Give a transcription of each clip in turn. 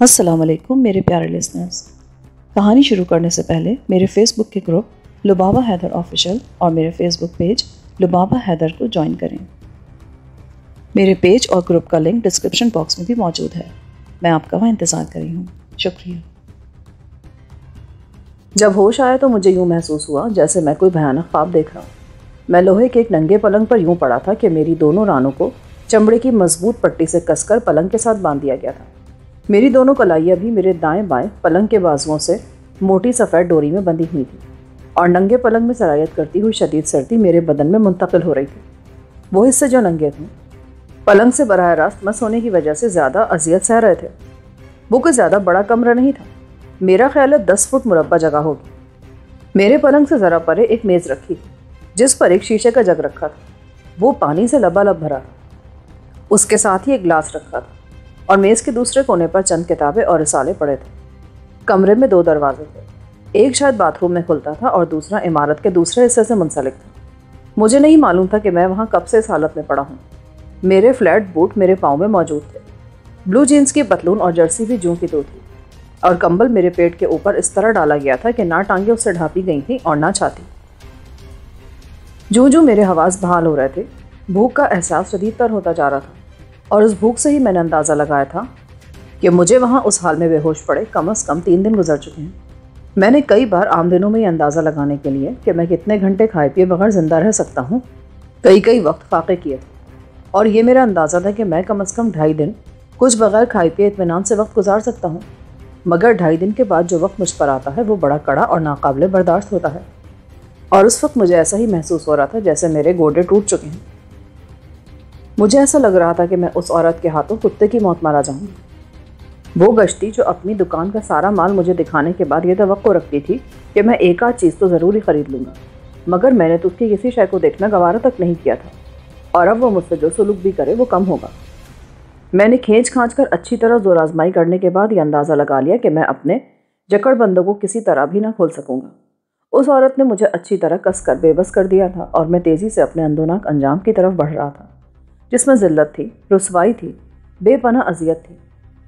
अस्सलाम वालेकुम मेरे प्यारे लिसनर्स कहानी शुरू करने से पहले मेरे फेसबुक के ग्रुप लुबाबा हैदर ऑफिशियल और मेरे फेसबुक पेज लुबाबा हैदर को ज्वाइन करें। मेरे पेज और ग्रुप का लिंक डिस्क्रिप्शन बॉक्स में भी मौजूद है। मैं आपका वहाँ इंतज़ार कर रही हूँ। शुक्रिया। जब होश आया तो मुझे यूँ महसूस हुआ जैसे मैं कोई भयानक ख्वाब देख रहा हूँ। मैं लोहे के एक नंगे पलंग पर यूँ पड़ा था कि मेरी दोनों रानों को चमड़े की मज़बूत पट्टी से कसकर पलंग के साथ बाँध दिया गया था। मेरी दोनों कलाइयाँ भी मेरे दाएँ बाएँ पलंग के बाजुओं से मोटी सफ़ेद डोरी में बंधी हुई थी और नंगे पलंग में सरायत करती हुई शदीद सर्दी मेरे बदन में मुंतकिल हो रही थी। वो हिस्से जो नंगे थे। पलंग से बरह रास्त मस होने की वजह से ज़्यादा अजियत सह रहे थे। वो कोई ज़्यादा बड़ा कमरा नहीं था। मेरा ख्याल है दस फुट मुरबा जगह होगी। मेरे पलंग से ज़रा परे एक मेज़ रखी थी, जिस पर एक शीशे का जग रखा था। वो पानी से लबालब भरा था। उसके साथ ही एक गिलास रखा था। और मेज़ के दूसरे कोने पर चंद किताबें और रिसाले पड़े थे। कमरे में दो दरवाजे थे। एक शायद बाथरूम में खुलता था और दूसरा इमारत के दूसरे हिस्से से मुंसलिक था। मुझे नहीं मालूम था कि मैं वहाँ कब से इस हालत में पड़ा हूँ। मेरे फ्लैट बूट मेरे पाँव में मौजूद थे। ब्लू जीन्स की पतलून और जर्सी भी जूं की दो थी। और कंबल मेरे पेट के ऊपर इस तरह डाला गया था कि ना टांगे उससे ढापी गई थी और ना छाती। जो जो मेरे हवास बहाल हो रहे थे, भूख का एहसास शदीदतर होता जा रहा था। और उस भूख से ही मैंने अंदाज़ा लगाया था कि मुझे वहाँ उस हाल में बेहोश पड़े कम अज़ कम तीन दिन गुजर चुके हैं। मैंने कई बार आम दिनों में ये अंदाज़ा लगाने के लिए कि मैं कितने घंटे खाए पिए बगैर ज़िंदा रह सकता हूँ कई कई वक्त फाके किए थे। और ये मेरा अंदाज़ा था कि मैं कम अज़ कम ढाई दिन कुछ बगैर खाए पिए इतमान से वक्त गुजार सकता हूँ। मगर ढाई दिन के बाद जो वक्त मुझ पर आता है, वो बड़ा कड़ा और नाकबिल बर्दाश्त होता है। और उस वक्त मुझे ऐसा ही महसूस हो रहा था जैसे मेरे गोडे टूट चुके हैं। मुझे ऐसा लग रहा था कि मैं उस औरत के हाथों कुत्ते की मौत मारा जाऊँगी। वो गश्ती जो अपनी दुकान का सारा माल मुझे दिखाने के बाद ये तो रखती थी कि मैं एक आध चीज़ तो ज़रूर ही ख़रीद लूँगा। मगर मैंने तो उसकी किसी शय को देखना गवारा तक नहीं किया था। और अब वो मुझसे जो सलूक भी करे वो कम होगा। मैंने खींच खाँच कर अच्छी तरह ज़ोर आजमाई करने के बाद ये अंदाज़ा लगा लिया कि मैं अपने जकड़बंदों को किसी तरह भी ना खोल सकूँगा। उस औरत ने मुझे अच्छी तरह कस कर बेबस कर दिया था और मैं तेज़ी से अपने अंदोनाक अंजाम की तरफ़ बढ़ रहा था। जिसमें ज़िल्लत थी, रसवाई थी बेपना अजियत थी।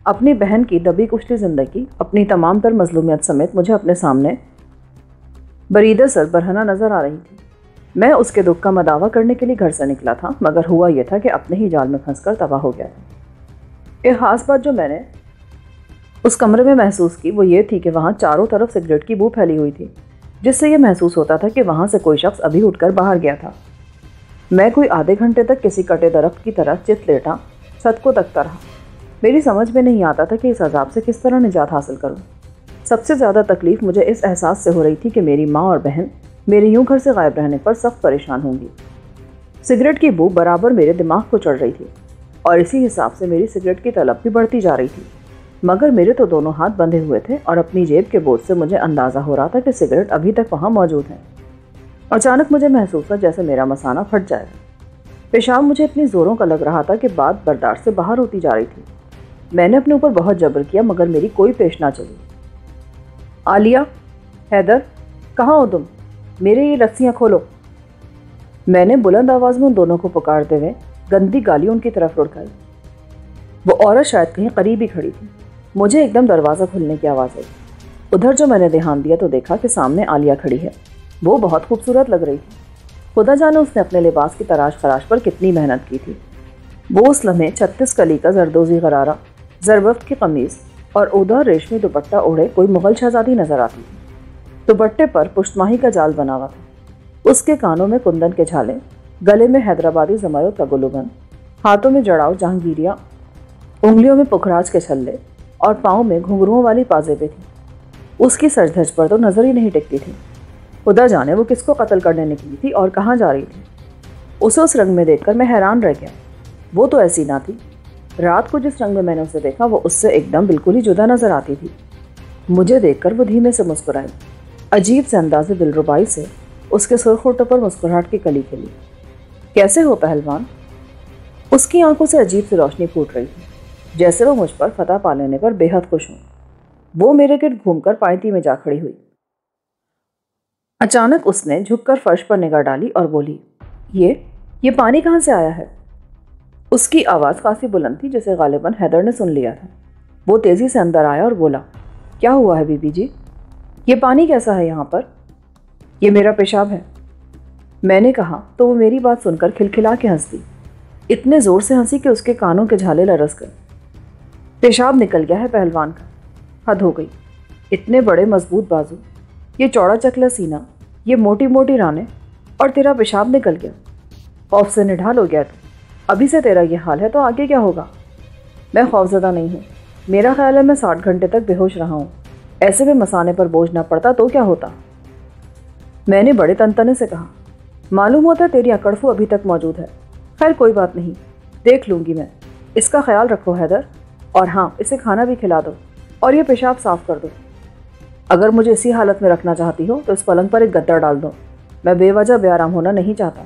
अपनी बहन की दबी कुशली ज़िंदगी, अपनी तमाम तर मजलूमियत समेत मुझे अपने सामने बरीदा सर बरहना नज़र आ रही थी। मैं उसके दुख का मदावा करने के लिए घर से निकला था, मगर हुआ यह था कि अपने ही जाल में फंस कर तबाह हो गया था। एक ख़ास बात जो मैंने उस कमरे में महसूस की, वो ये थी कि वहाँ चारों तरफ़ सिगरेट की बू फैली हुई थी, जिससे यह महसूस होता था कि वहाँ से कोई शख्स अभी उठकर बाहर गया था। मैं कोई आधे घंटे तक किसी कटे दरख्त की तरह चित लेटा छत को तकता रहा। मेरी समझ में नहीं आता था कि इस अजाब से किस तरह निजात हासिल करूँ। सबसे ज़्यादा तकलीफ़ मुझे इस एहसास से हो रही थी कि मेरी माँ और बहन मेरे यूँ घर से गायब रहने पर सख्त परेशान होंगी। सिगरेट की बू बराबर मेरे दिमाग को चढ़ रही थी, और इसी हिसाब से मेरी सिगरेट की तलब भी बढ़ती जा रही थी। मगर मेरे तो दोनों हाथ बंधे हुए थे, और अपनी जेब के बोझ से मुझे अंदाज़ा हो रहा था कि सिगरेट अभी तक वहाँ मौजूद है। अचानक मुझे महसूस हुआ जैसे मेरा मसाना फट जाएगा पेशाब मुझे इतनी ज़ोरों का लग रहा था कि बात बर्दाश्त से बाहर होती जा रही थी। मैंने अपने ऊपर बहुत जबर किया, मगर मेरी कोई पेश ना चली। आलिया, हैदर, कहाँ हो तुम? मेरे ये रस्सियाँ खोलो। मैंने बुलंद आवाज़ में उन दोनों को पुकारते हुए गंदी गाली उनकी तरफ़ लुढ़काई वो औरत शायद कहीं करीब ही खड़ी थी। मुझे एकदम दरवाज़ा खुलने की आवाज़ आई। उधर जो मैंने ध्यान दिया तो देखा कि सामने आलिया खड़ी है। वो बहुत खूबसूरत लग रही थी। खुदा जाने उसने अपने लिबास की तराश खराश पर कितनी मेहनत की थी। वो उस लम्हे छत्तीस कली का जरदोजी गरारा जरबफ्त की कमीज़ और उधर रेशमी दुपट्टा ओढ़े कोई मुगल शहजादी नज़र आती थी। दुपट्टे पर पुश्तमाही का जाल बना हुआ था। उसके कानों में कुंदन के झाले, गले में हैदराबादी जमायत का गुलूबन हाथों में जड़ाव जहांगीरिया, उंगलियों में पुखराज के छल्ले और पाँव में घुंघरुओं वाली पाजेबे थी। उसकी सजधज पर तो नज़र ही नहीं टिकती थी। खुदा जाने, वो किसको कत्ल करने निकली थी और कहाँ जा रही थी? उसे उस रंग में देखकर मैं हैरान रह गया। वो तो ऐसी ना थी। रात को जिस रंग में मैंने उसे देखा, वो उससे एकदम बिल्कुल ही जुदा नज़र आती थी। मुझे देखकर वो धीमे से मुस्कुराई। अजीब से अंदाजे दिलरुबाई से उसके सुरखोटों पर मुस्कुराहट की कली खिली। कैसे हो पहलवान? उसकी आँखों से अजीब सी रोशनी फूट रही थी। जैसे वो मुझ पर फतह पा लेने पर बेहद खुश हूँ। वो मेरे गिर्द घूमकर पायती में जा खड़ी हुई। अचानक उसने झुककर फर्श पर निगाह डाली और बोली, ये ये पानी कहाँ से आया है? उसकी आवाज़ काफ़ी बुलंद थी, जिसे गालिबा हैदर ने सुन लिया था। वो तेज़ी से अंदर आया और बोला, क्या हुआ है बीबी जी? ये पानी कैसा है यहाँ पर? ये मेरा पेशाब है। मैंने कहा तो वो मेरी बात सुनकर खिलखिला के हंस दी इतने ज़ोर से हँसी कि उसके कानों के झाले लरस गए। पेशाब निकल गया है पहलवान का। हद हो गई। इतने बड़े मज़बूत बाजू। ये चौड़ा चकला सीना, ये मोटी मोटी राने और तेरा पेशाब निकल गया। खौफ से निढाल हो गया अभी से तेरा ये हाल है तो आगे क्या होगा? मैं खौफजदा नहीं हूँ। मेरा ख्याल है मैं साठ घंटे तक बेहोश रहा हूँ। ऐसे में मसाने पर बोझ ना पड़ता तो क्या होता? मैंने बड़े तनतने से कहा, मालूम होता है तेरी अकड़फू अभी तक मौजूद है। खैर, कोई बात नहीं। देख लूँगी मैं। इसका ख्याल रखो, हैदर। और हाँ इसे खाना भी खिला दो और ये पेशाब साफ़ कर दो। अगर मुझे इसी हालत में रखना चाहती हो तो इस पलंग पर एक गद्दा डाल दो। मैं बेवजह बेआराम होना नहीं चाहता।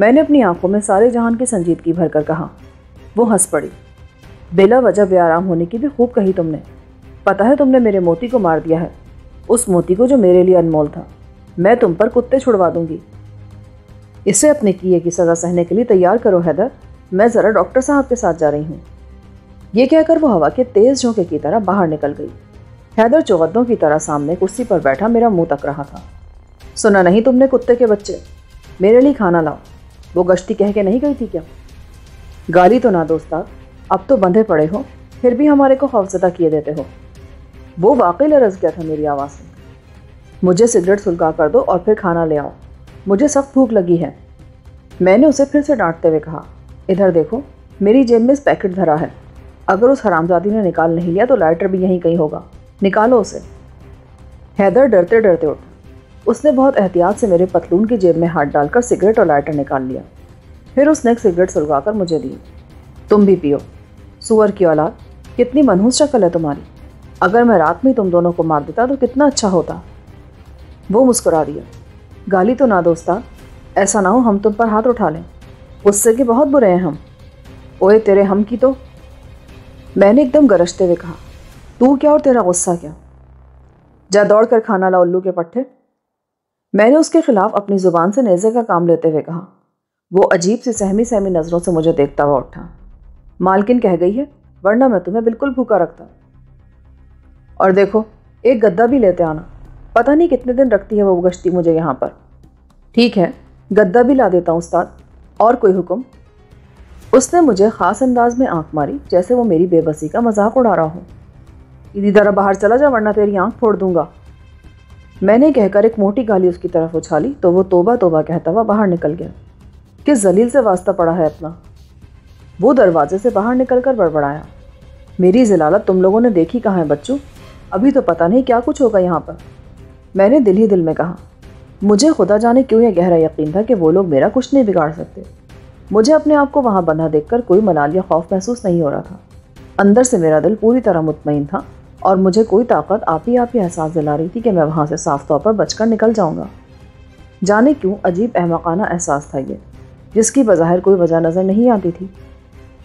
मैंने अपनी आँखों में सारे जहान की संजीदगी भरकर कहा। वो हंस पड़ी। बेला वजह बेआराम होने की भी खूब कही तुमने। पता है तुमने मेरे मोती को मार दिया है। उस मोती को जो मेरे लिए अनमोल था। मैं तुम पर कुत्ते छुड़वा दूँगी। इसे अपने किए की सज़ा सहने के लिए तैयार करो, हैदर। मैं ज़रा डॉक्टर साहब के साथ जा रही हूँ। ये कहकर वो हवा के तेज़ झोंके की तरह बाहर निकल गई। हैदर चौहद्दों की तरह सामने कुर्सी पर बैठा मेरा मुँह तक रहा था। सुना नहीं तुमने कुत्ते के बच्चे? मेरे लिए खाना लाओ। वो गश्ती कह के नहीं गई थी क्या? गाली तो ना दोस्ता। अब तो बंधे पड़े हो, फिर भी हमारे को खौफजदा किए देते हो। वो वाकई लरस गया था मेरी आवाज़ से। मुझे सिगरेट सुलगा कर दो और फिर खाना ले आओ। मुझे सख्त भूख लगी है। मैंने उसे फिर से डांटते हुए कहा, इधर देखो, मेरी जेब में पैकेट धरा है। अगर उस हरामजादी ने निकाल नहीं लिया तो लाइटर भी यहीं कहीं होगा। निकालो उसे। हैदर डरते डरते उठ। उसने बहुत एहतियात से मेरे पतलून की जेब में हाथ डालकर सिगरेट और लाइटर निकाल लिया। फिर उसने एक सिगरेट सुलगाकर मुझे दी। तुम भी पियो। सुअर की औलाद, कितनी मनहूस शक्ल है तुम्हारी। अगर मैं रात में तुम दोनों को मार देता तो कितना अच्छा होता। वो मुस्कुरा दिया। गाली तो ना दोस्ता ऐसा ना हो हम तुम पर हाथ उठा लें। उससे कि बहुत बुरे हैं हम। ओए तेरे हम की तो? मैंने एकदम गरजते हुए कहा। तू क्या और तेरा गुस्सा क्या? जा दौड़ कर खाना ला उल्लू के पट्टे मैंने उसके खिलाफ अपनी ज़ुबान से नेज़े का काम लेते हुए कहा। वो अजीब सी सहमी सहमी नज़रों से मुझे देखता हुआ उठा। मालकिन कह गई है, वरना मैं तुम्हें बिल्कुल भूखा रखता। और देखो, एक गद्दा भी लेते आना। पता नहीं कितने दिन रखती है वो गश्ती मुझे यहाँ पर। ठीक है, गद्दा भी ला देता हूँ, उस्ताद। और कोई हुक्म? उसने मुझे ख़ास अंदाज में आँख मारी, जैसे वो मेरी बेबसी का मज़ाक उड़ा रहा हो। इसी तरह बाहर चला जा, वरना तेरी आँख फोड़ दूँगा। मैंने कहकर एक मोटी गाली उसकी तरफ़ उछाली तो वो तोबा तोबा कहता हुआ बाहर निकल गया। किस जलील से वास्ता पड़ा है अपना? वो दरवाजे से बाहर निकल कर बड़बड़ाया। मेरी जलालत, तुम लोगों ने देखी कहाँ है बच्चों? अभी तो पता नहीं क्या कुछ होगा यहाँ पर। मैंने दिल ही दिल में कहा, मुझे खुदा जाने क्यों यह गहरा यकीन था कि वो लोग मेरा कुछ नहीं बिगाड़ सकते? मुझे अपने आप को वहाँ बंधा देखकर कोई मलाल या खौफ महसूस नहीं हो रहा था। अंदर से मेरा दिल पूरी तरह मुतमिन था। और मुझे कोई ताकत आप ही आप ही एहसास दिला रही थी कि मैं वहाँ से साफ़ तौर पर बचकर निकल जाऊँगा। जाने क्यों अजीब अहमकाना एहसास था ये, जिसकी बज़ाहिर कोई वजह नज़र नहीं आती थी।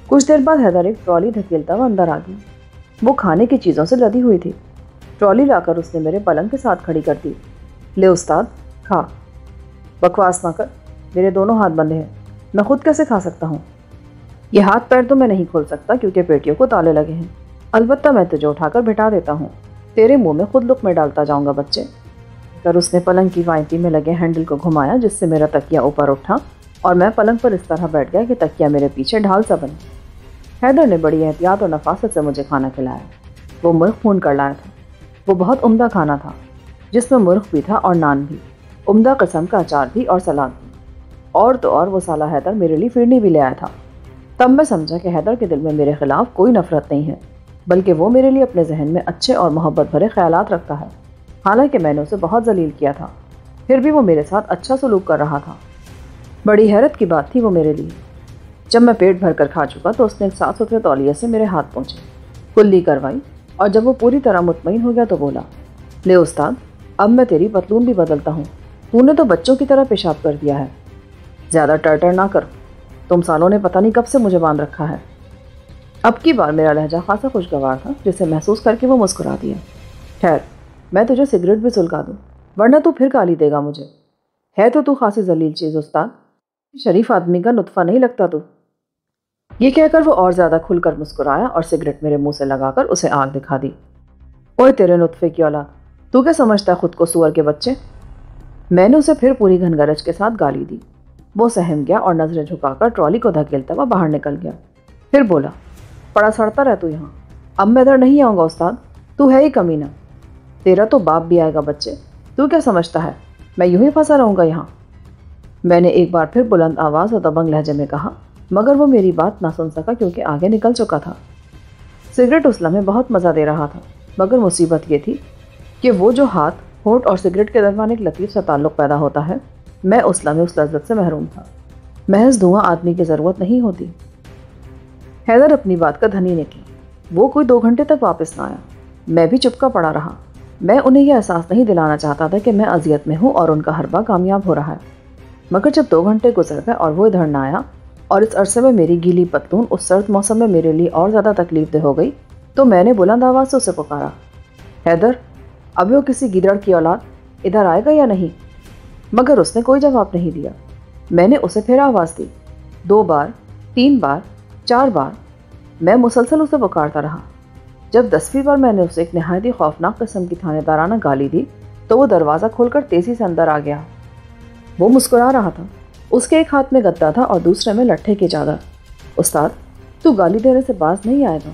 कुछ देर बाद हैदर एक ट्रॉली धकेलता हुआ अंदर आ गई। वो खाने की चीज़ों से लदी हुई थी। ट्रॉली लाकर उसने मेरे पलंग के साथ खड़ी कर दी। ले उस्ताद, खा। बकवास ना कर, मेरे दोनों हाथ बंधे हैं। मैं खुद कैसे खा सकता हूँ? ये हाथ पैर तो मैं नहीं खोल सकता, क्योंकि पेटियों को ताले लगे हैं। अलबत् मैं तुझे उठाकर बिठा देता हूँ। तेरे मुँह में खुद लुक में डालता जाऊँगा बच्चे। कर उसने पलंग की वाइटी में लगे हैंडल को घुमाया, जिससे मेरा तकिया ऊपर उठा, और मैं पलंग पर इस तरह बैठ गया कि तकिया मेरे पीछे ढाल सा बनी। हैदर ने बड़ी एहतियात और नफासत से मुझे खाना खिलाया। वो मुर्ख खून कर लाया था। वो बहुत उम्दा खाना था, जिसमें मुर्ख भी था और नान भी। उम्दा कस्म का अचार भी और सलाद भी। और तो और वो साला हैदर मेरे लिए फिरनी भी ले आया था। तब मैं समझा कि हैदर के दिल में मेरे खिलाफ कोई नफरत नहीं है। बल्कि वो मेरे लिए अपने जहन में अच्छे और मोहब्बत भरे ख्याल रखता है। हालाँकि मैंने उसे बहुत जलील किया था, फिर भी वो मेरे साथ अच्छा सलूक कर रहा था। बड़ी हैरत की बात थी वो मेरे लिए। जब मैं पेट भर कर खा चुका तो उसने एक साफ़ सुथरे तौलिए से मेरे हाथ पहुँचे कुल्ली करवाई और जब वो पूरी तरह मुतमिन हो गया तो बोला, ले उस्ताद, अब मैं तेरी पतलून भी बदलता हूँ। तूने तो बच्चों की तरह पेशाब कर दिया है। ज़्यादा टर्टर ना कर। तुम सालों ने पता नहीं कब से मुझे बाँध रखा है। अब की बार मेरा लहजा खासा खुशगवार था, जिसे महसूस करके वो मुस्कुरा दिया खैर, मैं तुझे सिगरेट भी सुलगा दूँ, वरना तू फिर गाली देगा मुझे। है तो तू खासी जलील चीज़, उस्ताद। शरीफ आदमी का नुतफ़ा नहीं लगता तू। ये कहकर वो और ज़्यादा खुलकर मुस्कुराया और सिगरेट मेरे मुँह से लगाकर उसे आग दिखा दी। ओए तेरे नुतफ़े की औलाद तू क्या समझता खुद को सुअर के बच्चे? मैंने उसे फिर पूरी घनगरज के साथ गाली दी। वो सहम गया और नज़रें झुकाकर ट्रॉली को धकेलता हुआ बाहर निकल गया। फिर बोला पड़ा सड़ता रह तू यहाँ। अब मैं इधर नहीं आऊँगा उस्ताद। तू है ही कमीना। तेरा तो बाप भी आएगा बच्चे। तू क्या समझता है? मैं यूँ ही फंसा रहूँगा यहाँ। मैंने एक बार फिर बुलंद आवाज़ और दबंग लहजे में कहा, मगर वो मेरी बात ना सुन सका क्योंकि आगे निकल चुका था। सिगरेट उस लम्हे बहुत मज़ा दे रहा था, मगर मुसीबत ये थी कि वो जो हाथ, होठ और सिगरेट के दरमियान एक लतीफ़ सा ताल्लुक़ पैदा होता है, मैं उस लम्हे उस लज्जत से महरूम था। महज धुआँ आदमी की ज़रूरत नहीं होती। हैदर अपनी बात का धनी निकली वो कोई दो घंटे तक वापस ना आया। मैं भी चुपका पड़ा रहा। मैं उन्हें यह एहसास नहीं दिलाना चाहता था कि मैं अजियत में हूँ और उनका हरबा कामयाब हो रहा है। मगर जब दो घंटे गुजर गए और वो इधर ना आया और इस अरसे में मेरी गीली पतलून उस सर्द मौसम में मेरे लिए और ज़्यादा तकलीफ़ दे हो गई तो मैंने बुलंद आवाज़ से उसे पुकारा। हैदर अभी वो किसी गिदड़ की औलाद, इधर आएगा या नहीं? मगर उसने कोई जवाब नहीं दिया। मैंने उसे फिर आवाज़ दी। दो बार, तीन बार चार बार मैं मुसलसल उसे पुकारता रहा। जब दसवीं बार मैंने उसे एक नहायत ही खौफनाक कस्म की थानेदाराना गाली दी तो वो दरवाज़ा खोलकर तेज़ी से अंदर आ गया। वो मुस्कुरा रहा था। उसके एक हाथ में गद्दा था और दूसरे में लट्ठे की चादर। उस्ताद, तू गाली देने से बाज नहीं आएगा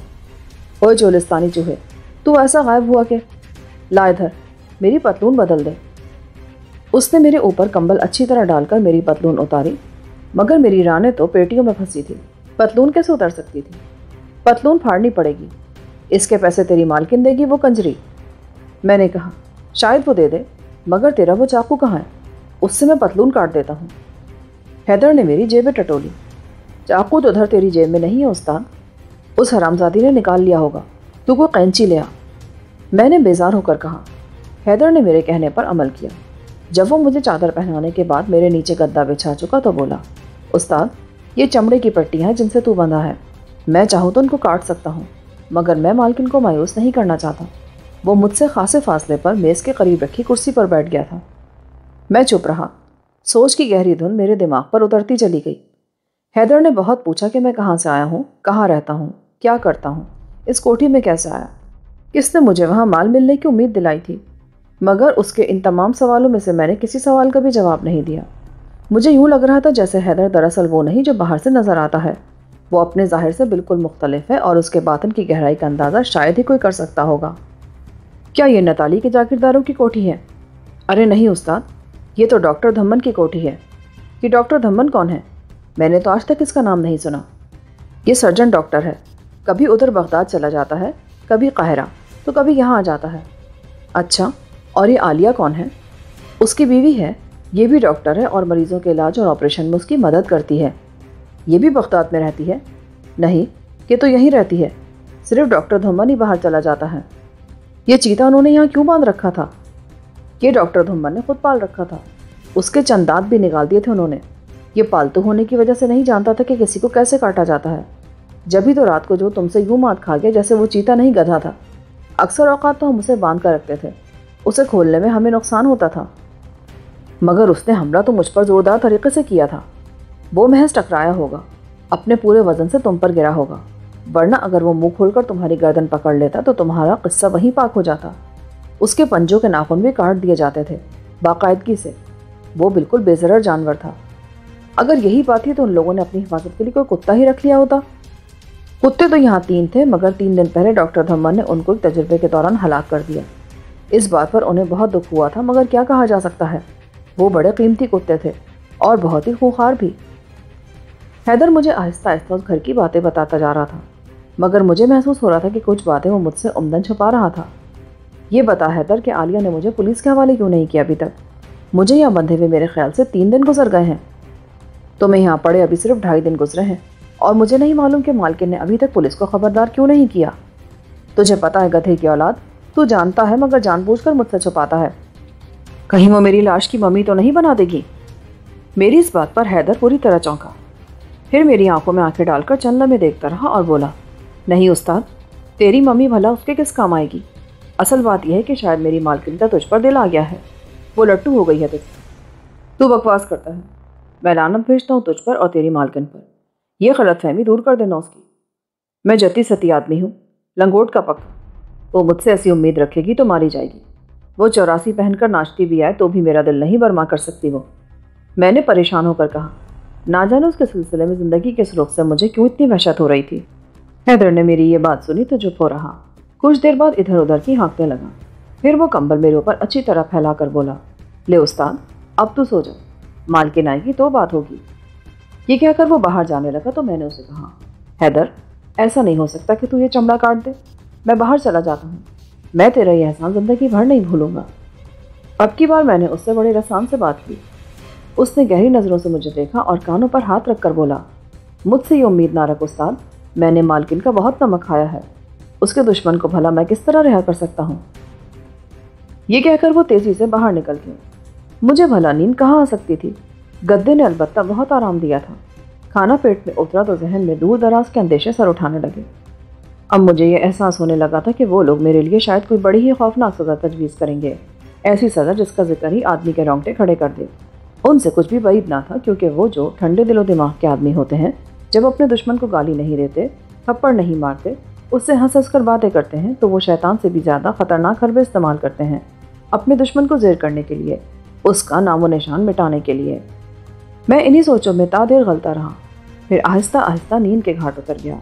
ओए चोलिस्तानी चूहे, तू ऐसा गायब हुआ कि ला इधर, मेरी पतलून बदल दे। उसने मेरे ऊपर कंबल अच्छी तरह डालकर मेरी पतलून उतारी, मगर मेरी रानें तो पेटियों में फंसी थी। पतलून कैसे उतर सकती थी? पतलून फाड़नी पड़ेगी। इसके पैसे तेरी मालकिन देगी वो कंजरी। मैंने कहा, शायद वो दे दे, मगर तेरा वो चाकू कहाँ है? उससे मैं पतलून काट देता हूँ। हैदर ने मेरी जेबें टटोली। चाकू तो उधर तेरी जेब में नहीं है उस्ताद। उस हरामजादी ने निकाल लिया होगा। तू को कैंची ले आ। मैंने बेजार होकर कहा। हैदर ने मेरे कहने पर अमल किया। जब वो मुझे चादर पहनाने के बाद मेरे नीचे गद्दा बिछा चुका तो बोला, उस्ताद ये चमड़े की पट्टियाँ हैं जिनसे तू बंधा है। मैं चाहूँ तो उनको काट सकता हूँ, मगर मैं मालकिन को मायूस नहीं करना चाहता। वो मुझसे खासे फासले पर मेज़ के करीब रखी कुर्सी पर बैठ गया था। मैं चुप रहा। सोच की गहरी धुन मेरे दिमाग पर उतरती चली गई। हैदर ने बहुत पूछा कि मैं कहाँ से आया हूँ, कहाँ रहता हूँ, क्या करता हूँ, इस कोठी में कैसे आया? किसने मुझे वहाँ माल मिलने की उम्मीद दिलाई थी? मगर उसके इन तमाम सवालों में से मैंने किसी सवाल का भी जवाब नहीं दिया। मुझे यूँ लग रहा था जैसे हैदर दरअसल वो नहीं जो बाहर से नज़र आता है। वो अपने ज़ाहिर से बिल्कुल मुख्तलिफ़ है और उसके बातन की गहराई का अंदाज़ा शायद ही कोई कर सकता होगा। क्या ये नताली के जागीरदारों की कोठी है? अरे नहीं उस्ताद, ये तो डॉक्टर धम्मन की कोठी है। कि डॉक्टर धम्मन कौन है? मैंने तो आज तक इसका नाम नहीं सुना। ये सर्जन डॉक्टर है। कभी उधर बगदाद चला जाता है, कभी काहरा तो कभी यहाँ आ जाता है। अच्छा और ये आलिया कौन है? उसकी बीवी है? ये भी डॉक्टर है और मरीज़ों के इलाज और ऑपरेशन में उसकी मदद करती है। ये भी बगदाद में रहती है। नहीं, ये तो यहीं रहती है। सिर्फ़ डॉक्टर धुम्मन ही बाहर चला जाता है। ये चीता उन्होंने यहाँ क्यों बाँध रखा था? ये डॉक्टर धुम्मन ने खुद पाल रखा था। उसके चंद दांत भी निकाल दिए थे उन्होंने। ये पालतू होने की वजह से नहीं जानता था कि किसी को कैसे काटा जाता है। जब भी तो रात को जो तुमसे यूँ मात खा गया जैसे वो चीता नहीं गधा था। अक्सर औकात तो हम उसे बाँध कर रखते थे। उसे खोलने में हमें नुकसान होता था। मगर उसने हमला तो मुझ पर ज़ोरदार तरीके से किया था। वो महज टकराया होगा। अपने पूरे वज़न से तुम पर गिरा होगा। वरना अगर वो मुँह खोलकर तुम्हारी गर्दन पकड़ लेता तो तुम्हारा किस्सा वहीं पाक हो जाता। उसके पंजों के नाखून भी काट दिए जाते थे, बाकायदगी से। वो बिल्कुल बेजरर जानवर था। अगर यही बात थी तो उन लोगों ने अपनी हिफाजत के लिए कोई कुत्ता ही रख लिया होता। कुत्ते तो यहाँ तीन थे, मगर तीन दिन पहले डॉक्टर धम्मन ने उनको एक तजुर्बे के दौरान हलाक कर दिया। इस बात पर उन्हें बहुत दुख हुआ था, मगर क्या कहा जा सकता है? वो बड़े कीमती कुत्ते थे और बहुत ही खूखार भी। हैदर मुझे आहिस्ता आहिस्ता उस घर की बातें बताता जा रहा था, मगर मुझे महसूस हो रहा था कि कुछ बातें वो मुझसे उमदन छुपा रहा था। ये बता हैदर कि आलिया ने मुझे पुलिस के हवाले क्यों नहीं किया अभी तक? मुझे यहाँ बंधे हुए मेरे ख्याल से तीन दिन गुजर गए हैं। तो मैं यहाँ पड़े अभी सिर्फ़ ढाई दिन गुजरे हैं और मुझे नहीं मालूम कि मालकिन ने अभी तक पुलिस को खबरदार क्यों नहीं किया। तुझे पता है गधे की औलाद, तू जानता है मगर जानबूझकर मुझसे छुपाता है। कहीं वो मेरी लाश की मम्मी तो नहीं बना देगी? मेरी इस बात पर हैदर पूरी तरह चौंका। फिर मेरी आँखों में आँखें डालकर चंद में देखता रहा और बोला, नहीं उस्ताद, तेरी मम्मी भला उसके किस काम आएगी? असल बात यह है कि शायद मेरी मालकिन का तुझ पर दिल आ गया है। वो लट्टू हो गई है तुझ तू बकवास करता है। मैं लानत भेजता हूँ तुझ पर और तेरी मालकिन पर। ये गलत फहमी दूर कर देना उसकी। मैं जती सती आदमी हूँ। लंगोट का पक्का। वो मुझसे ऐसी उम्मीद रखेगी तो मारी जाएगी। वो चौरासी पहनकर नाचती भी आए तो भी मेरा दिल नहीं बरमा कर सकती वो। मैंने परेशान होकर कहा, ना जाने उसके सिलसिले में ज़िंदगी के स्रोत से मुझे क्यों इतनी वहशत हो रही थी? हैदर ने मेरी ये बात सुनी तो चुप हो रहा। कुछ देर बाद इधर उधर की हाँकने लगा। फिर वो कंबल मेरे ऊपर अच्छी तरह फैला कर बोला, ले उस्ताद, अब तू सो जाओ जा मालकिन आएगी तो बात होगी। ये कहकर वो बाहर जाने लगा तो मैंने उसे कहा, हैदर, ऐसा नहीं हो सकता कि तू ये चमड़ा काट दे। मैं बाहर चला जाता हूँ। मैं तेरा यह एहसान ज़िंदगी भर नहीं भूलूँगा। अब की बार मैंने उससे बड़े रसान से बात की। उसने गहरी नज़रों से मुझे देखा और कानों पर हाथ रखकर बोला, मुझसे ये उम्मीद ना रख उस्ताद, मैंने मालकिन का बहुत नमक खाया है। उसके दुश्मन को भला मैं किस तरह रिहा कर सकता हूँ? ये कहकर वो तेज़ी से बाहर निकल गए मुझे भला नींद कहाँ आ सकती थी? गद्दे ने अलबत्ता बहुत आराम दिया था। खाना पेट में उतरा तो जहन में दूर दराज के अंदेशे सर उठाने लगे। अब मुझे ये एहसास होने लगा था कि वो लोग मेरे लिए शायद कोई बड़ी ही खौफनाक सज़ा तजवीज़ करेंगे। ऐसी सज़ा जिसका ज़िक्र ही आदमी के रोंगटे खड़े कर दे। उनसे कुछ भी वईद ना था, क्योंकि वो जो ठंडे दिलो दिमाग के आदमी होते हैं, जब अपने दुश्मन को गाली नहीं देते, थप्पड़ नहीं मारते, उससे हंस हंस कर बातें करते हैं तो वो शैतान से भी ज़्यादा ख़तरनाक हरबे इस्तेमाल करते हैं, अपने दुश्मन को जेर करने के लिए, उसका नामो निशान मिटाने के लिए। मैं इन्हीं सोचों में तादेर गलता रहा। फिर आहिस्ता आहिस्ता नींद के घाट उतर गया।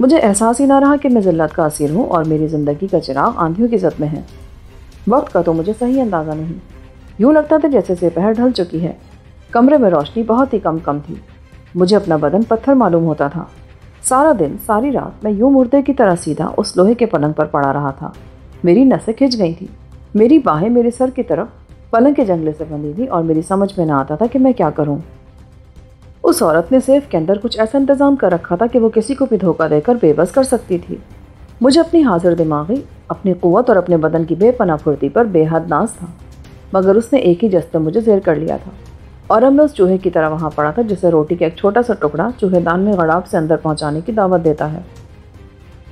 मुझे एहसास ही ना रहा कि मैं जिल्लत का असीर हूँ और मेरी ज़िंदगी का चिराग आंधियों की जद में है। वक्त का तो मुझे सही अंदाज़ा नहीं। यूँ लगता था जैसे दोपहर ढल चुकी है। कमरे में रोशनी बहुत ही कम कम थी। मुझे अपना बदन पत्थर मालूम होता था। सारा दिन, सारी रात मैं यूँ मुर्दे की तरह सीधा उस लोहे के पलंग पर पड़ा रहा था। मेरी नसें खिंच गई थी। मेरी बाहें मेरे सर की तरफ़ पलंग के जंगले से बंधी थी और मेरी समझ में ना आता था कि मैं क्या करूँ। उस औरत ने सेफ़ के अंदर कुछ ऐसा इंतज़ाम कर रखा था कि वो किसी को भी धोखा देकर बेबस कर सकती थी। मुझे अपनी हाजिर दिमागी अपनी क़वत और अपने बदन की बेपना फुर्ती पर बेहद नाज था, मगर उसने एक ही जस्ते मुझे जेर कर लिया था और अब मैं उस चूहे की तरह वहाँ पड़ा था जिसे रोटी का एक छोटा सा टुकड़ा चूहेदान में गड़ाब से अंदर पहुँचाने की दावत देता है।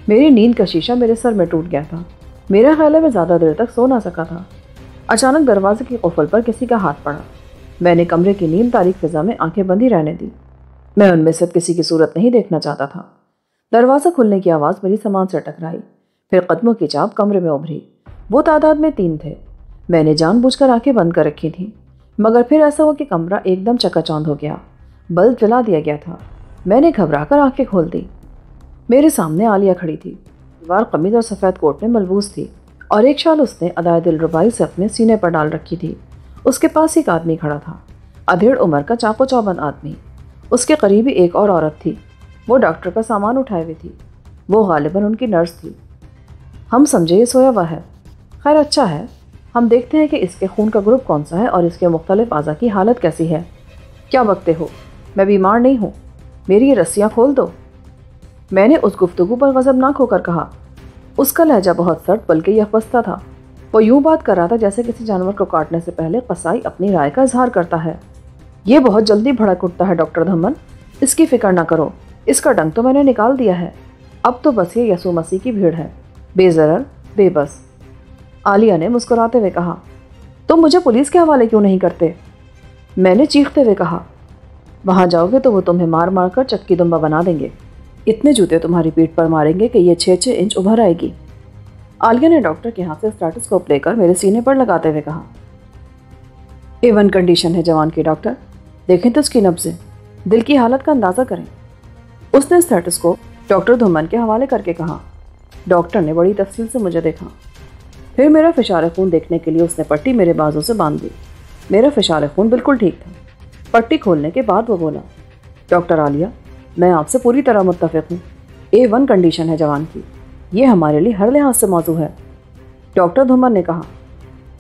मेरी नींद का शीशा मेरे सर में टूट गया था। मेरा ख्याल है मैं ज़्यादा देर तक सो ना सका था। अचानक दरवाजे की कफल पर किसी का हाथ पड़ा। मैंने कमरे की नींद तारीख फिजा में आँखें बंदी रहने दी। मैं उनमें से किसी की सूरत नहीं देखना चाहता था। दरवाज़ा खुलने की आवाज़ मेरी सामान से टकराई, फिर कदमों की चाप कमरे में उभरी। वो तादाद में तीन थे। मैंने जानबूझकर आँखें बंद कर रखी थी, मगर फिर ऐसा हुआ कि कमरा एकदम चकाचौंध हो गया। बल्ब जला दिया गया था। मैंने घबरा कर आँखें खोल दी। मेरे सामने आलिया खड़ी थी। दीवार कमीज और सफ़ेद कोट में मलबूस थी, और एक शाल उसने अदाय दिल रुबाई से अपने सीने पर डाल रखी थी। उसके पास एक आदमी खड़ा था। अधेड़ उम्र का चाको चौबंद आदमी। उसके करीबी एक और औरत थी। वो डॉक्टर का सामान उठाए हुई थी। वो गालिबा उनकी नर्स थी। हम समझे ये सोया हुआ है। खैर अच्छा है। हम देखते हैं कि इसके खून का ग्रुप कौन सा है और इसके मुख्तलिफ़ अज़ा की हालत कैसी है। क्या बकते हो मैं बीमार नहीं हूँ। मेरी ये रस्सियाँ खोल दो। मैंने उस गुफ्तु पर गजबनाक होकर कहा, उसका लहजा बहुत सर्द बल्कि यह बस्ता था। वो यूँ बात कर रहा था जैसे किसी जानवर को काटने से पहले कसाई अपनी राय का इजहार करता है। ये बहुत जल्दी भड़क उठता है, डॉक्टर धमन। इसकी फ़िक्र ना करो। इसका डंग तो मैंने निकाल दिया है। अब तो बस ये यसु मसीह की भीड़ है। बेजरर, बेबस। आलिया ने मुस्कुराते हुए कहा, तुम मुझे पुलिस के हवाले क्यों नहीं करते? मैंने चीखते हुए कहा, वहाँ जाओगे तो वो तुम्हें मार मार कर चक्की दुम्बा बना देंगे। इतने जूते तुम्हारी पीठ पर मारेंगे कि ये छः छः इंच उभर आएगी। आलिया ने डॉक्टर के हाथ से स्टाटोस्कोप लेकर मेरे सीने पर लगाते हुए कहा ए वन कंडीशन है जवान की डॉक्टर। देखें तो उसकी नब्जें। दिल की हालत का अंदाज़ा करें। उसने स्टेटस्कोप डॉक्टर धुमन के हवाले करके कहा। डॉक्टर ने बड़ी तफसील से मुझे देखा। फिर मेरा फिशार खून देखने के लिए उसने पट्टी मेरे बाजू से बाँध दी। मेरा फिशार खून बिल्कुल ठीक था। पट्टी खोलने के बाद वो बोला, डॉक्टर आलिया, मैं आपसे पूरी तरह मुतफिक हूँ। ए वन कंडीशन है जवान की। ये हमारे लिए हर लिहाज से मौजू है। डॉक्टर धूमर ने कहा,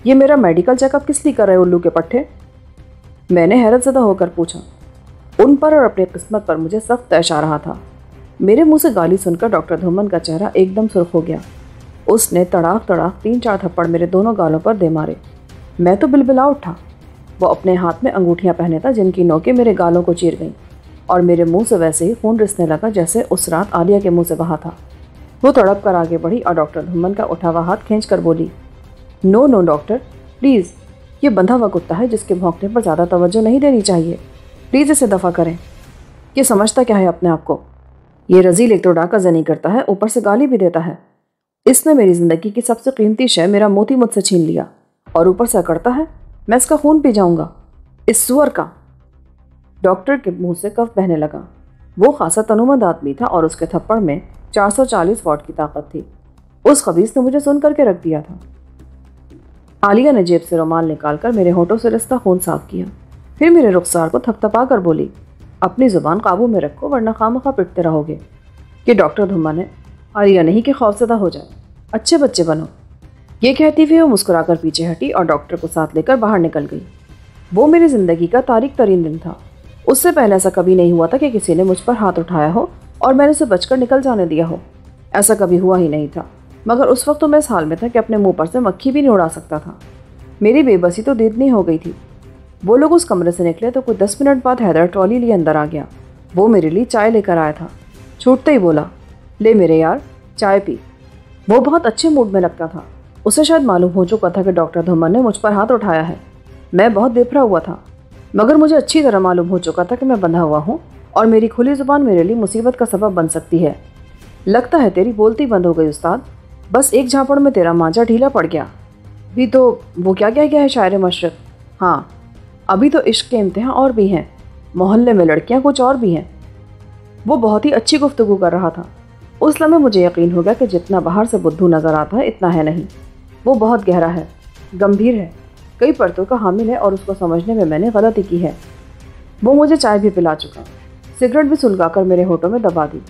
ये मेरा मेडिकल चेकअप किस लिए कर रहे उल्लू के पट्टे? मैंने हैरत ज़दा होकर पूछा, उन पर और अपनी किस्मत पर मुझे सख्त तैश आ रहा था। मेरे मुँह से गाली सुनकर डॉक्टर धूमन का चेहरा एकदम सुर्ख हो गया। उसने तड़ाक तड़ाक तीन चार थप्पड़ मेरे दोनों गालों पर दे मारे। मैं तो बिलबिला उठा। वो अपने हाथ में अंगूठियाँ पहने था जिनकी नोकें मेरे गालों को चीर गईं और मेरे मुँह से वैसे ही खून रिसने लगा जैसे उस रात आलिया के मुँह से बहा था। वो तड़प कर आगे बढ़ी और डॉक्टर धुमन का उठा हुआ हाथ खींच कर बोली, नो नो, डॉक्टर, प्लीज़, ये बंधा हुआ कुत्ता है जिसके भौंकने पर ज़्यादा तवज्जो नहीं देनी चाहिए। प्लीज़ इसे दफ़ा करें। ये समझता क्या है अपने आप को? ये रजील एक तो डाका जनी करता है, ऊपर से गाली भी देता है। इसने मेरी ज़िंदगी की सबसे कीमती शय मेरा मोती मुझसे छीन लिया और ऊपर से अकड़ता है, मैं इसका खून पी जाऊँगा। इस सुअर का। डॉक्टर के मुँह से कफ बहने लगा। वो खासा तनुमंद आदमी था और उसके थप्पड़ में 440 वॉट की ताकत थी। उस खबीस ने मुझे सुन करके रख दिया था। आलिया ने जेब से रुमाल निकालकर मेरे होठों से रिश्ता खून साफ़ किया। फिर मेरे रुखसार को थपथपा कर बोली, अपनी ज़ुबान काबू में रखो, वरना खाम खा पिटते रहोगे। कि डॉक्टर धुम्मा ने, आलिया, नहीं कि खौफजदा हो जाए। अच्छे बच्चे बनो। ये कहती हुई वो मुस्कुराकर पीछे हटी और डॉक्टर को साथ लेकर बाहर निकल गई। वो मेरी ज़िंदगी का तारीख तरीन दिन था। उससे पहले ऐसा कभी नहीं हुआ था कि किसी ने मुझ पर हाथ उठाया हो और मैंने उसे बचकर निकल जाने दिया हो। ऐसा कभी हुआ ही नहीं था, मगर उस वक्त तो मैं इस हाल में था कि अपने मुँह पर से मक्खी भी नहीं उड़ा सकता था। मेरी बेबसी तो देदनी हो गई थी। वो लोग उस कमरे से निकले तो कुछ दस मिनट बाद हैदर ट्रॉली लिए अंदर आ गया। वो मेरे लिए चाय लेकर आया था। छूटते ही बोला, ले मेरे यार, चाय पी। वो बहुत अच्छे मूड में लगता था। उसे शायद मालूम हो चुका था कि डॉक्टर धुमन ने मुझ पर हाथ उठाया है। मैं बहुत बेफरा हुआ था, मगर मुझे अच्छी तरह मालूम हो चुका था कि मैं बंधा हुआ हूँ। और मेरी खुली ज़ुबान मेरे लिए मुसीबत का सबब बन सकती है। लगता है तेरी बोलती बंद हो गई उस्ताद। बस एक झापड़ में तेरा मांझा ढीला पड़ गया। भी तो वो क्या क्या गया है शायर मशरक? हाँ अभी तो इश्क के इम्तहान और भी हैं। मोहल्ले में लड़कियाँ कुछ और भी हैं। वो बहुत ही अच्छी गुफ्तगु कर रहा था। उस लम्हे मुझे यकीन हो गया कि जितना बाहर से बुद्धू नज़र आता है, इतना है नहीं। वो बहुत गहरा है, गंभीर है। कई परतों का हामिल है और उसको समझने में मैंने गलती की है। वो मुझे चाय भी पिला चुका। सिगरेट भी सुलगाकर मेरे होठों में दबा दी।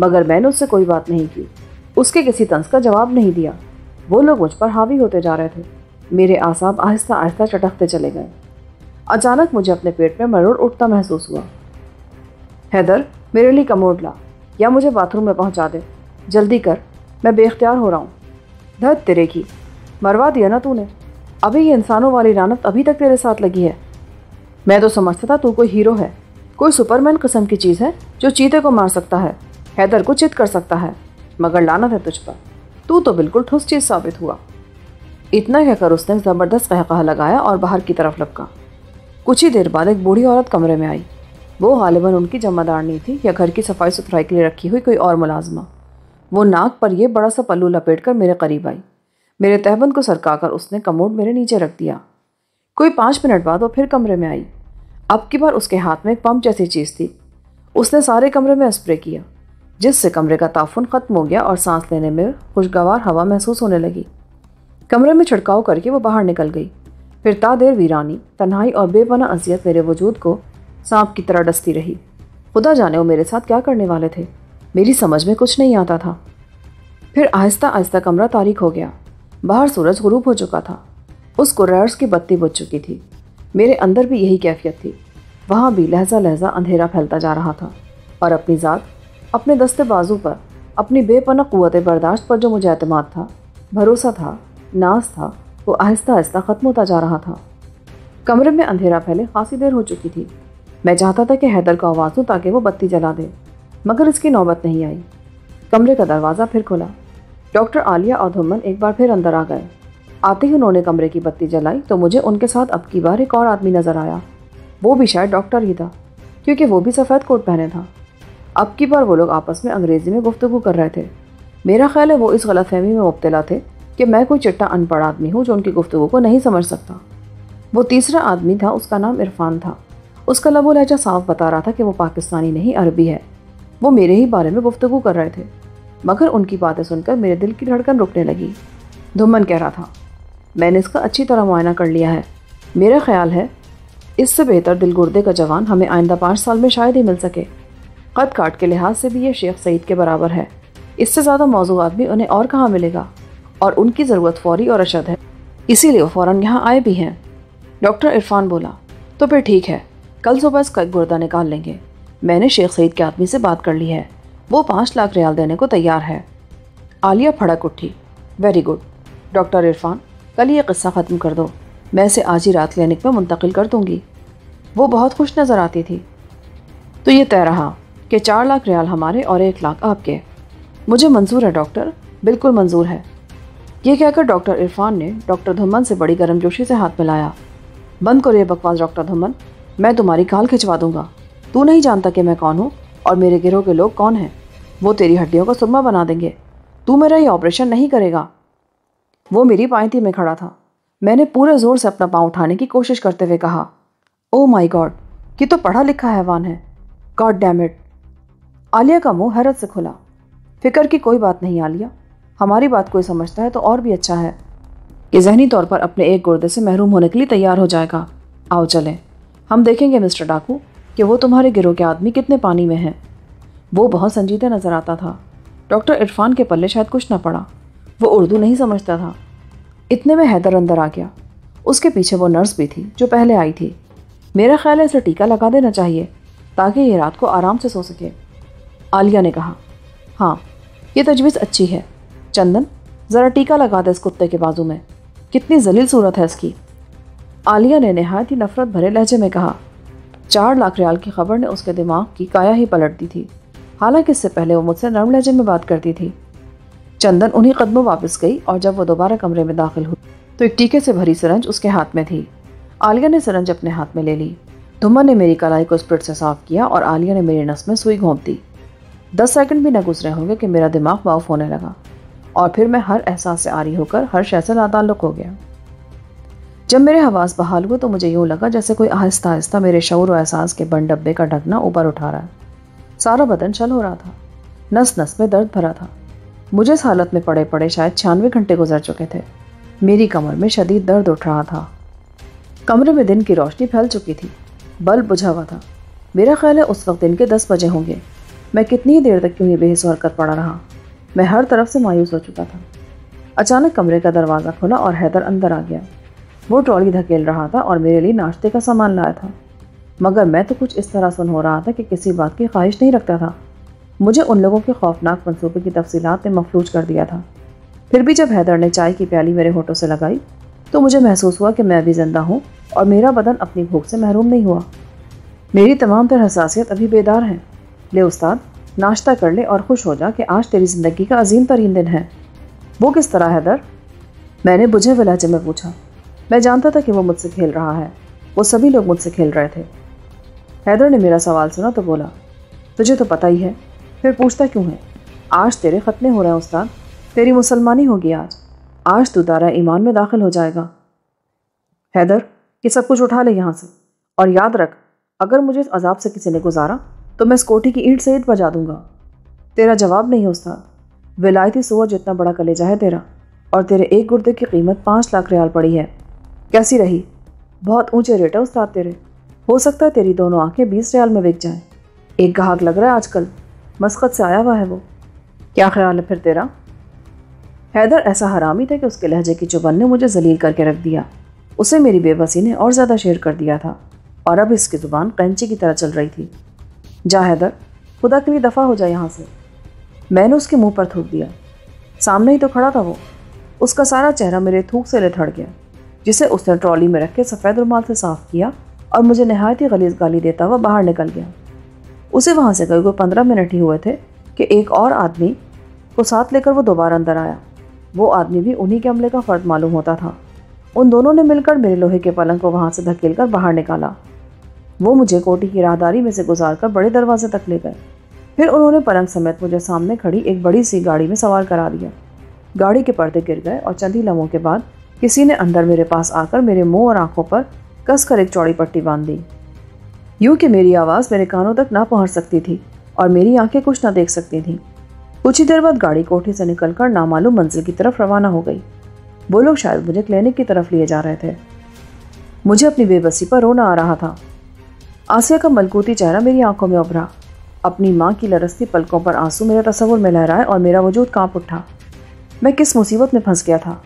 मगर मैंने उससे कोई बात नहीं की। उसके किसी तंज का जवाब नहीं दिया। वो लोग मुझ पर हावी होते जा रहे थे। मेरे आसाब आहिस्ता आहिस्ता चटकते चले गए। अचानक मुझे अपने पेट में मरोड़ उठता महसूस हुआ। हैदर, मेरे लिए कमोड ला, या मुझे बाथरूम में पहुँचा दे। जल्दी कर, मैं बेख्तियार हो रहा हूँ। धत तेरे की। मरवा दिया ना तूने। अभी ये इंसानों वाली रानत अभी तक तेरे साथ लगी है। मैं तो समझता था तू कोई हीरो है। कोई सुपरमैन किस्म की चीज़ है जो चीते को मार सकता है, हैदर को चित कर सकता है, मगर लानत है तुझ पर। तू तो बिल्कुल ठुस चीज़ साबित हुआ। इतना कहकर उसने ज़बरदस्त कहकहा लगाया और बाहर की तरफ़ लपका। कुछ ही देर बाद एक बूढ़ी औरत कमरे में आई। वो गालिबा उनकी जमादारनी थी या घर की सफ़ाई सुथराई के लिए रखी हुई कोई और मुलाजमा। वो नाक पर यह बड़ा सा पल्लू लपेट कर मेरे करीब आई। मेरे तहबंद को सरका कर उसने कमोड मेरे नीचे रख दिया। कोई पाँच मिनट बाद वो फिर कमरे में आई। अब की बार उसके हाथ में एक पंप जैसी चीज़ थी। उसने सारे कमरे में स्प्रे किया, जिससे कमरे का ताफुन ख़त्म हो गया और सांस लेने में खुशगवार हवा महसूस होने लगी। कमरे में छिड़काव करके वो बाहर निकल गई। फिर ता देर वीरानी, तन्हाई और बेपना अजियत मेरे वजूद को सांप की तरह डसती रही। खुदा जाने वो मेरे साथ क्या करने वाले थे। मेरी समझ में कुछ नहीं आता था। फिर आहिस्ता आहिस्ता कमरा तारीख हो गया। बाहर सूरज गुरूब हो चुका था। उस कुर्रार्स की बत्ती बुझ चुकी थी। मेरे अंदर भी यही कैफियत थी। वहाँ भी लहजा लहजा अंधेरा फैलता जा रहा था और अपनी ज़ात, अपने दस्ते बाजू पर, अपनी बेपना क़वत बर्दाश्त पर जो मुझे अतमाद था, भरोसा था, नाज था, वो आहिस्ता आहिस्ता ख़त्म होता जा रहा था। कमरे में अंधेरा फैले खासी देर हो चुकी थी। मैं चाहता था कि हैदर को आवाज़ दूँ ताकि वो बत्ती जला दे, मगर इसकी नौबत नहीं आई। कमरे का दरवाज़ा फिर खुला। डॉक्टर आलिया और धुमन एक बार फिर अंदर आ गए। आते ही उन्होंने कमरे की बत्ती जलाई तो मुझे उनके साथ अब की बार एक और आदमी नज़र आया। वो भी शायद डॉक्टर ही था, क्योंकि वो भी सफ़ेद कोट पहने था। अब की बार वो लोग आपस में अंग्रेज़ी में गुफ्तु कर रहे थे। मेरा ख्याल है वो इस गलतफहमी में मुबतला थे कि मैं कोई चिट्टा अनपढ़ आदमी हूँ जो उनकी गुफ्तु को नहीं समझ सकता। वो तीसरा आदमी था, उसका नाम इरफान था। उसका लबो लहजा साफ़ बता रहा था कि वो पाकिस्तानी नहीं, अरबी है। वो मेरे ही बारे में गुफ्तु कर रहे थे, मगर उनकी बातें सुनकर मेरे दिल की धड़कन रुकने लगी। धुमन कह रहा था मैंने इसका अच्छी तरह मुआयना कर लिया है। मेरा ख्याल है, इससे बेहतर दिल गुर्दे का जवान हमें आइंदा पाँच साल में शायद ही मिल सके। कद काट के लिहाज से भी ये शेख सईद के बराबर है। इससे ज़्यादा मौजूद भी उन्हें और कहाँ मिलेगा? और उनकी ज़रूरत फौरी और अशद है। इसीलिए वो फ़ौरन यहाँ आए भी हैं। डॉक्टर इरफान बोला तो फिर ठीक है, कल सुबह इसका गुर्दा निकाल लेंगे। मैंने शेख सईद के आदमी से बात कर ली है। वो पाँच लाख रियाल देने को तैयार है। आलिया फड़क उठी। वेरी गुड, डॉक्टर इरफान कल ये किस्सा ख़त्म कर दो। मैं इसे आज ही रात क्लिनिक में मुंतकिल कर दूँगी। वो बहुत खुश नज़र आती थी। तो ये तय रहा कि चार लाख रियाल हमारे और एक लाख आपके। मुझे मंजूर है, डॉक्टर। बिल्कुल मंजूर है। ये कहकर डॉक्टर इरफान ने डॉक्टर धुमन से बड़ी गर्मजोशी से हाथ मिलाया। बंद करो ये बकवास, डॉक्टर धुमन। मैं तुम्हारी काल खिंचवा दूँगा। तू नहीं जानता कि मैं कौन हूँ और मेरे गिरोह के लोग कौन हैं। वो तेरी हड्डियों को सुरमा बना देंगे। तू मेरा ये ऑपरेशन नहीं करेगा। वो मेरी पायती में खड़ा था। मैंने पूरे ज़ोर से अपना पाँव उठाने की कोशिश करते हुए कहा ओ माई गॉड कि तो पढ़ा लिखा हैवान है। गॉड डैम इट आलिया का मुँह हैरत से खुला। फ़िक्र की कोई बात नहीं आलिया। हमारी बात कोई समझता है तो और भी अच्छा है। कि जहनी तौर पर अपने एक गुर्दे से महरूम होने के लिए तैयार हो जाएगा। आओ चलें। हम देखेंगे मिस्टर डाकू कि वो तुम्हारे गिरोह के आदमी कितने पानी में हैं। वो बहुत संजीदा नज़र आता था। डॉक्टर इरफान के पल्ले शायद कुछ ना पड़ा। वो उर्दू नहीं समझता था। इतने में हैदर अंदर आ गया। उसके पीछे वो नर्स भी थी, जो पहले आई थी। मेरा ख्याल है इसे टीका लगा देना चाहिए, ताकि ये रात को आराम से सो सके। आलिया ने कहा हाँ ये तजवीज़ अच्छी है। चंदन, ज़रा टीका लगा दे इस कुत्ते के बाजू में। कितनी जलील सूरत है इसकी। आलिया ने नहायत ही नफरत भरे लहजे में कहा, चार लाख रियाल की खबर ने उसके दिमाग की काया ही पलट दी थी। हालाँकि इससे पहले वो मुझसे नरम लहजे में बात करती थी। चंदन उन्हीं कदमों वापस गई और जब वो दोबारा कमरे में दाखिल हुई तो एक टीके से भरी सरंज उसके हाथ में थी। आलिया ने सरंज अपने हाथ में ले ली। धुम्मा ने मेरी कलाई को स्प्रिट से साफ़ किया और आलिया ने मेरी नस में सुई घोंप दी। दस सेकंड भी न गुजरे होंगे कि मेरा दिमाग वाफ होने लगा और फिर मैं हर एहसास से आरी होकर हर शय से लाताल्लुक हो गया। जब मेरे हवास बहाल हुए तो मुझे यूँ लगा जैसे कोई आहिस्ता आहिस्ता मेरे शौर और एहसास के बन डब्बे का ढकना ऊपर उठा रहा है। सारा बदन चल हो रहा था। नस नस में दर्द भरा था। मुझे इस हालत में पड़े पड़े शायद छियानवे घंटे गुजर चुके थे। मेरी कमर में शदीद दर्द उठ रहा था। कमरे में दिन की रोशनी फैल चुकी थी। बल्ब बुझा हुआ था। मेरा ख्याल है उस वक्त दिन के दस बजे होंगे। मैं कितनी देर तक क्यों ये बेहस हरकत पड़ा रहा। मैं हर तरफ़ से मायूस हो चुका था। अचानक कमरे का दरवाज़ा खुला और हैदर अंदर आ गया। वो ट्रॉली धकेल रहा था और मेरे लिए नाश्ते का सामान लाया था। मगर मैं तो कुछ इस तरह सुन हो रहा था कि किसी बात की ख्वाहिश नहीं रखता था। मुझे उन लोगों के खौफनाक मनसूबे की तफसीलात ने मफलूज कर दिया था। फिर भी जब हैदर ने चाय की प्याली मेरे होठों से लगाई तो मुझे महसूस हुआ कि मैं अभी ज़िंदा हूँ और मेरा बदन अपनी भूख से महरूम नहीं हुआ। मेरी तमाम तर हसासियत अभी बेदार है। ले उस्ताद, नाश्ता कर ले और खुश हो जा कि आज तेरी ज़िंदगी का अजीम तरीन दिन है। वो किस तरह, हैदर? मैंने बुझे लहजे में पूछा। मैं जानता था कि वो मुझसे खेल रहा है। वो सभी लोग मुझसे खेल रहे थे। हैदर ने मेरा सवाल सुना तो बोला, तुझे तो पता ही है फिर पूछता क्यों है? आज तेरे ख़त्मे हो रहे हैं उस्ताद। तेरी मुसलमानी होगी आज। आज तू दारा ईमान में दाखिल हो जाएगा। हैदर, ये सब कुछ उठा ले यहाँ से। और याद रख, अगर मुझे इस अजाब से किसी ने गुजारा तो मैं इस कोठी की ईंट से ईट बजा दूँगा। तेरा जवाब नहीं है उस्ताद। विलायती सुअर जितना बड़ा कलेजा है तेरा, और तेरे एक गुर्दे की कीमत पाँच लाख रियाल पड़ी है। कैसी रही? बहुत ऊँचे रेट है उस्ताद तेरे। हो सकता है तेरी दोनों आँखें बीस रियाल में बिक जाएँ। एक ग्राहक लग रहा है आजकल। मस्कत से आया हुआ है वो। क्या ख्याल है फिर तेरा? हैदर, ऐसा हरामी था कि उसके लहजे की चुबन ने मुझे जलील करके रख दिया। उसे मेरी बेबसी ने और ज़्यादा शेर कर दिया था और अब इसकी ज़ुबान कैंची की तरह चल रही थी। जा हैदर, खुदा के लिए दफ़ा हो जाए यहाँ से। मैंने उसके मुँह पर थूक दिया। सामने ही तो खड़ा था वो। उसका सारा चेहरा मेरे थूक से लिथड़ गया, जिसे उसने ट्रॉली में रख के सफ़ेद रुमाल से साफ़ किया और मुझे नहायत ही गलीज गाली देता हुआ बाहर निकल गया। उसे वहाँ से कई कोई पंद्रह मिनट ही हुए थे कि एक और आदमी को साथ लेकर वो दोबारा अंदर आया। वो आदमी भी उन्हीं के अमले का फ़र्द मालूम होता था। उन दोनों ने मिलकर मेरे लोहे के पलंग को वहाँ से धकेल कर बाहर निकाला। वो मुझे कोटी की राहदारी में से गुजार कर बड़े दरवाजे तक ले गए। फिर उन्होंने पलंग समेत मुझे सामने खड़ी एक बड़ी सी गाड़ी में सवार करा दिया। गाड़ी के पर्दे गिर गए और चंद ही लम्हों के बाद किसी ने अंदर मेरे पास आकर मेरे मुँह और आँखों पर कसकर एक चौड़ी पट्टी बाँध दी। यूँ कि मेरी आवाज़ मेरे कानों तक ना पहुँच सकती थी और मेरी आँखें कुछ ना देख सकती थीं। कुछ ही देर बाद गाड़ी कोठी से निकलकर नामालूम मंजिल की तरफ़ रवाना हो गई। वो लोग शायद मुझे क्लिनिक की तरफ़ लिए जा रहे थे। मुझे अपनी बेबसी पर रोना आ रहा था। आसिया का मलकूती चेहरा मेरी आँखों में उभरा। अपनी माँ की लरसती पलकों पर आँसू मेरे तस्वुर में लहराए और मेरा वजूद काँप उठा। मैं किस मुसीबत में फंस गया था?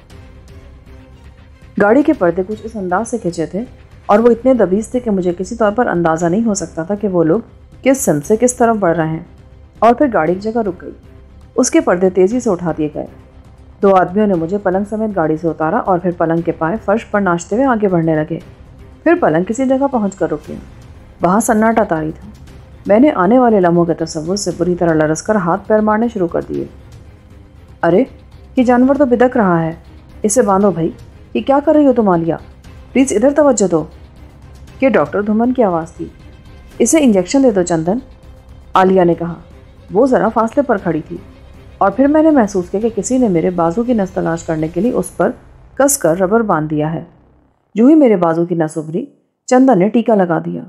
गाड़ी के पर्दे कुछ इस अंदाज से खिंचे थे और वो इतने दबीज थे कि मुझे किसी तौर पर अंदाज़ा नहीं हो सकता था कि वो लोग किस सिम से किस तरफ़ बढ़ रहे हैं। और फिर गाड़ी की जगह रुक गई। उसके पर्दे तेज़ी से उठा दिए गए। दो आदमियों ने मुझे पलंग समेत गाड़ी से उतारा और फिर पलंग के पाए फर्श पर नाचते हुए आगे बढ़ने लगे। फिर पलंग किसी जगह पहुँच कर रुक गया। वहाँ सन्नाटा तारी था। मैंने आने वाले लम्हों के तस्वुर से बुरी तरह लरस कर हाथ पैर मारने शुरू कर दिए। अरे, ये जानवर तो बिदक रहा है। इसे बांधो भाई। ये क्या कर रही हो तुम आलिया? प्लीज़ इधर तवज्जो दो। ये डॉक्टर धुमन की आवाज़ थी। इसे इंजेक्शन दे दो, चंदन, आलिया ने कहा। वो ज़रा फासले पर खड़ी थी और फिर मैंने महसूस किया कि किसी ने मेरे बाजू की नस तलाश करने के लिए उस पर कस कर रबर बाँध दिया है। जो ही मेरे बाजू की नस उभरी। चंदन ने टीका लगा दिया।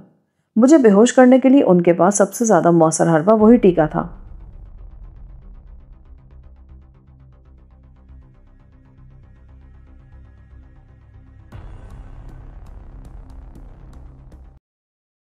मुझे बेहोश करने के लिए उनके पास सबसे ज़्यादा मौसर हरबा वही टीका था।